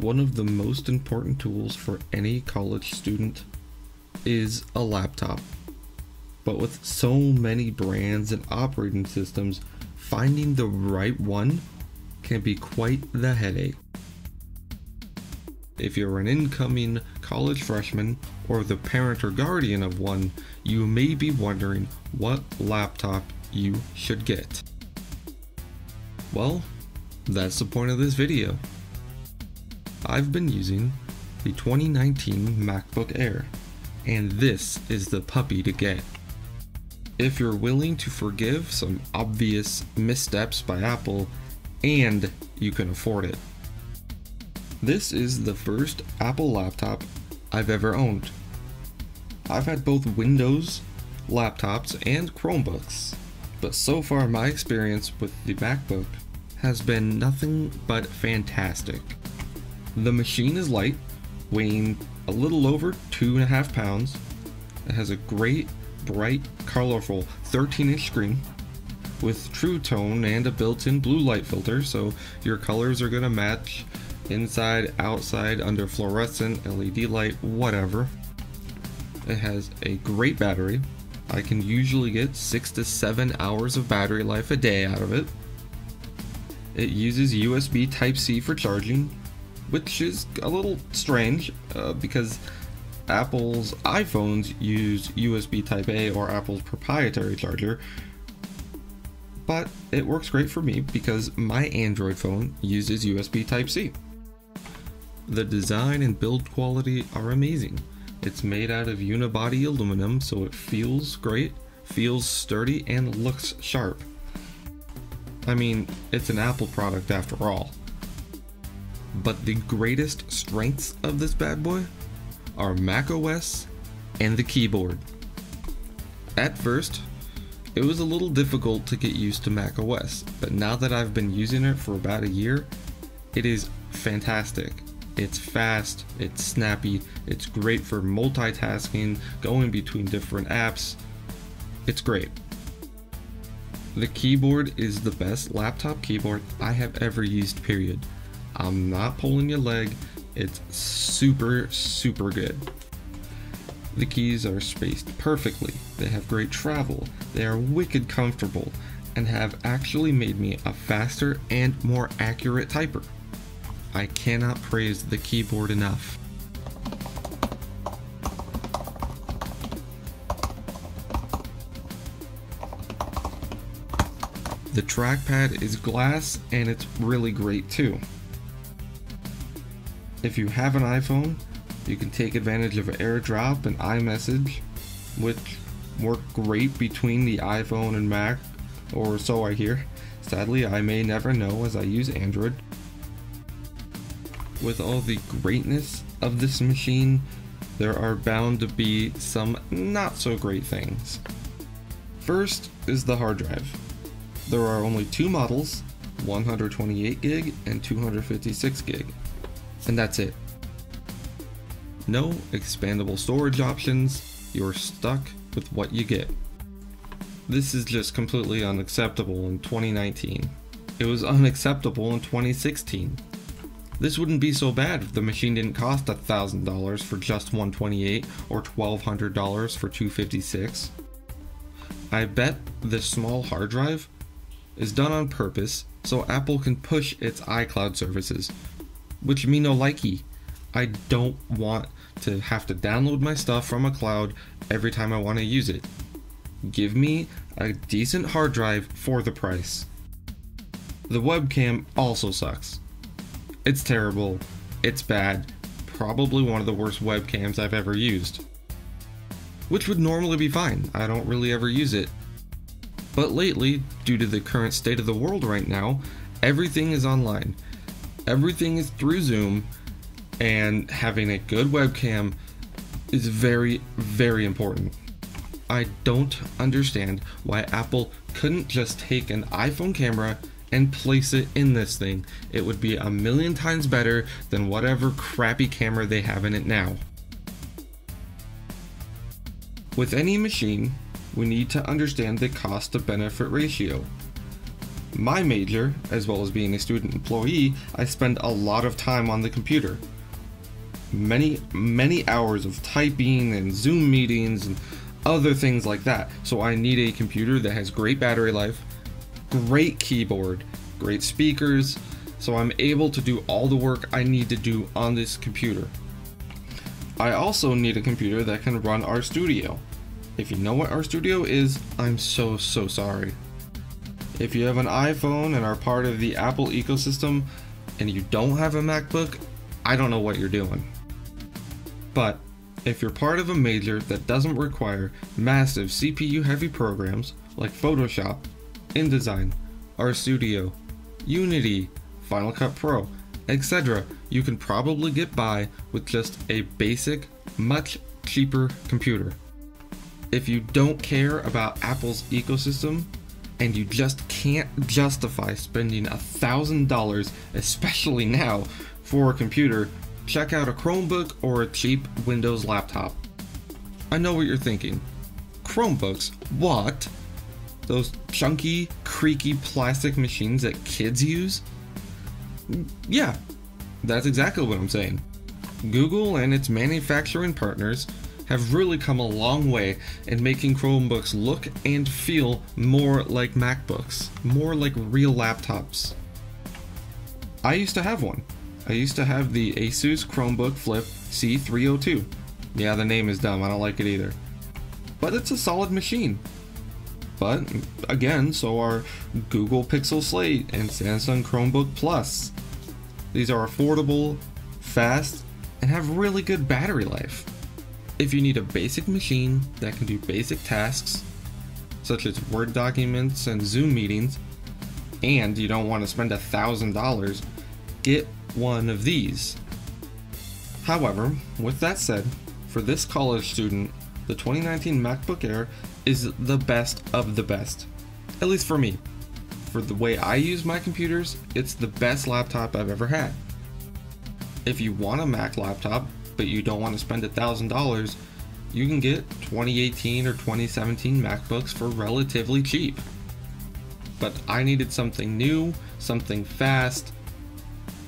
One of the most important tools for any college student is a laptop. But with so many brands and operating systems, finding the right one can be quite the headache. If you're an incoming college freshman or the parent or guardian of one, you may be wondering what laptop you should get. Well, that's the point of this video. I've been using the 2019 MacBook Air, and this is the puppy to get. If you're willing to forgive some obvious missteps by Apple, and you can afford it. This is the first Apple laptop I've ever owned. I've had both Windows laptops and Chromebooks, but so far my experience with the MacBook has been nothing but fantastic. The machine is light, weighing a little over two and a half pounds. It has a great, bright, colorful 13 inch screen with true tone and a built in blue light filter, so your colors are going to match inside, outside, under fluorescent, LED light, whatever. It has a great battery. I can usually get 6 to 7 hours of battery life a day out of it. It uses USB Type C for charging, which is a little strange uh, because Apple's iPhones use USB Type A or Apple's proprietary charger. But it works great for me because my Android phone uses USB Type C. The design and build quality are amazing. It's made out of unibody aluminum, so it feels great, feels sturdy, and looks sharp. I mean, it's an Apple product after all. But the greatest strengths of this bad boy are macOS and the keyboard. At first, it was a little difficult to get used to macOS, but now that I've been using it for about a year, it is fantastic. It's fast, it's snappy, it's great for multitasking, going between different apps. It's great. The keyboard is the best laptop keyboard I have ever used, period. I'm not pulling your leg, it's super, super good. The keys are spaced perfectly, they have great travel, they are wicked comfortable, and have actually made me a faster and more accurate typer. I cannot praise the keyboard enough. The trackpad is glass and it's really great too. If you have an iPhone, you can take advantage of AirDrop and iMessage, which work great between the iPhone and Mac, or so I hear. Sadly, I may never know as I use Android. With all the greatness of this machine, there are bound to be some not so great things. First is the hard drive. There are only two models, 128 gig and 256 gig, and that's it. No expandable storage options, you're stuck with what you get. This is just completely unacceptable in 2019. It was unacceptable in 2016. This wouldn't be so bad if the machine didn't cost $1,000 for just 128 or $1,200 for 256. I bet this small hard drive is done on purpose so Apple can push its iCloud services, which me no likey. I don't want to have to download my stuff from a cloud every time I want to use it. Give me a decent hard drive for the price. The webcam also sucks. It's terrible, it's bad, probably one of the worst webcams I've ever used. Which would normally be fine, I don't really ever use it, but lately, due to the current state of the world right now, everything is online. Everything is through Zoom, and having a good webcam is very, very important. I don't understand why Apple couldn't just take an iPhone camera and place it in this thing. It would be a million times better than whatever crappy camera they have in it now. With any machine, we need to understand the cost to benefit ratio. My major, as well as being a student employee, I spend a lot of time on the computer. Many, many hours of typing and Zoom meetings and other things like that. So I need a computer that has great battery life, great keyboard, great speakers, so I'm able to do all the work I need to do on this computer. I also need a computer that can run RStudio. If you know what RStudio is, I'm so, so sorry. If you have an iPhone and are part of the Apple ecosystem and you don't have a MacBook, I don't know what you're doing. But if you're part of a major that doesn't require massive CPU heavy programs like Photoshop, InDesign, RStudio, Unity, Final Cut Pro, etc., you can probably get by with just a basic, much cheaper computer. If you don't care about Apple's ecosystem, and you just can't justify spending a thousand dollars, especially now, for a computer, check out a Chromebook or a cheap Windows laptop. I know what you're thinking. Chromebooks? What? Those chunky, creaky plastic machines that kids use? Yeah, that's exactly what I'm saying. Google and its manufacturing partners have really come a long way in making Chromebooks look and feel more like MacBooks, more like real laptops. I used to have one. I used to have the Asus Chromebook Flip C302. Yeah, the name is dumb, I don't like it either. But it's a solid machine. But again, so are Google Pixel Slate and Samsung Chromebook Plus. These are affordable, fast, and have really good battery life. If you need a basic machine that can do basic tasks, such as Word documents and Zoom meetings, and you don't want to spend a thousand dollars, get one of these. However, with that said, for this college student, the 2019 MacBook Air is the best of the best. At least for me. For the way I use my computers, it's the best laptop I've ever had. If you want a Mac laptop, but you don't want to spend $1,000, you can get 2018 or 2017 MacBooks for relatively cheap. But I needed something new, something fast,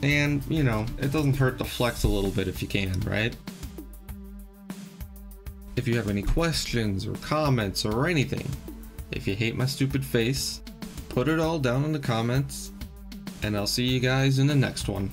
and, you know, it doesn't hurt to flex a little bit if you can, right? If you have any questions or comments or anything, if you hate my stupid face, put it all down in the comments, and I'll see you guys in the next one.